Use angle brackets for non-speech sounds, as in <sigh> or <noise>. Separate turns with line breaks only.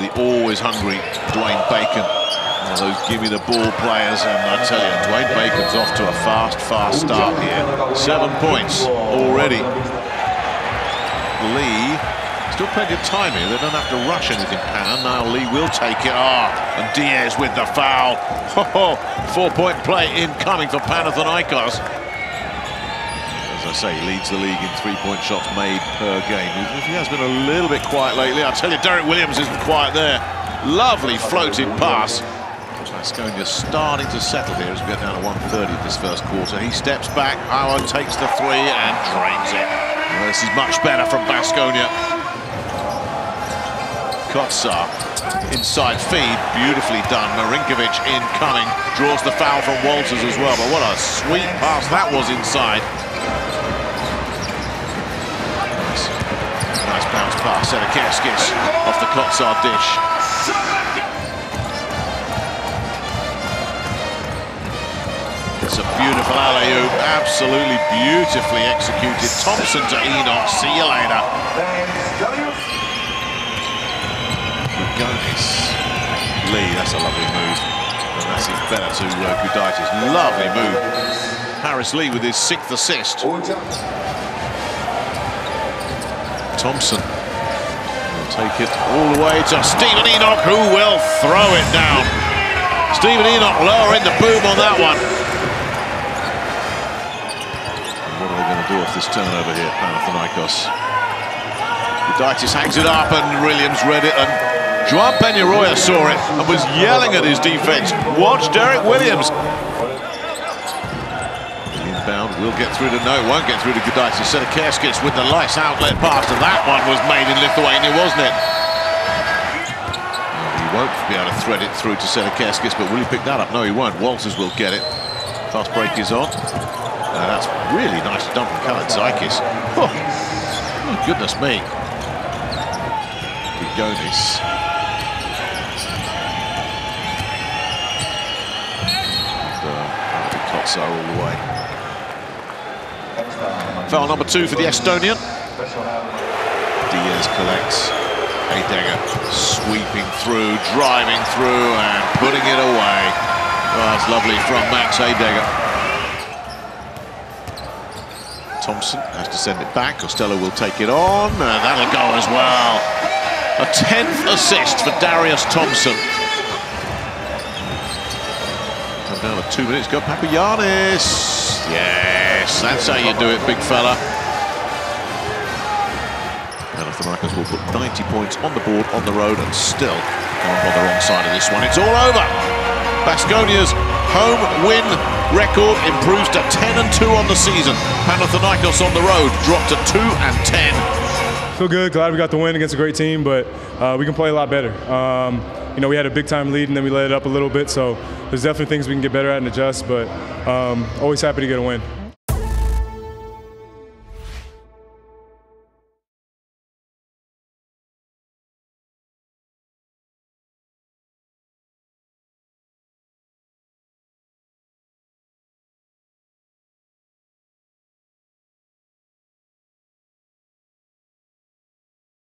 the always hungry Dwayne Bacon. One of those give me the ball players, and I tell you, Dwayne Bacon's off to a fast, fast start here. Seven points already. Lee, still plenty of time here. They don't have to rush anything, Pan. Now Lee will take it. Ah, and Diaz with the foul. <laughs> Four-point play incoming for Panathinaikos. I say, he leads the league in three-point shots made per game. If he has been a little bit quiet lately, I tell you, Derrick Williams isn't quiet there. Lovely floated pass. Baskonia starting to settle here as we get down to 130 this first quarter. He steps back, Howard takes the three and drains it. Well, this is much better from Baskonia. Kotsar, inside feed, beautifully done. Marinkovic in incoming, draws the foul from Wolters as well. But what a sweet pass that was inside. Nice, pass, Sedekerskis off the Kotsar dish. It's a beautiful alley-oop, absolutely beautifully executed. Thompson to Enoch, see you later. Gudaitis. Lee, that's a lovely move. And that's even better to uh, Gudaitis. Lovely move. Paris Lee with his sixth assist. Thompson will take it all the way to Steven Enoch, who will throw it down. Steven Enoch lowering the boom on that one. And what are they going to do off this turnover here, Panathinaikos. Gudaitis hangs it up and Williams read it and Juan Peñarroya saw it and was yelling at his defense. Watch Derrick Williams. Will get through to no, won't get through to Gudaitis. Sedekerskis with the nice outlet pass and that one was made in Lithuania, wasn't it? he won't be able to thread it through to Sedekerskis, but will he pick that up? No, he won't. Wolters will get it. Fast break is on. Uh, that's really nice done from Kalaitzakis. Oh, oh, goodness me. Grigonis. And uh, Kotsar all the way. Foul number two for the Estonian. Diaz collects. Heidegger sweeping through, driving through, and putting it away. Oh, that's lovely from Max Heidegger. Thompson has to send it back. Costello will take it on. and that'll go as well. A 10th assist for Darius Thompson. Come down to two minutes. Go Papagiannis. Yes, that's how you do it, big fella. Panathinaikos will put 90 points on the board on the road and still up on the wrong side of this one. It's all over. Baskonia's home win record improves to 10 and 2 on the season. Panathinaikos on the road dropped to 2 and 10.
Feel good, glad we got the win against a great team, but uh, we can play a lot better. Um, you know, we had a big time lead and then we let it up a little bit, so there's definitely things we can get better at and adjust, but um, always happy to get a win.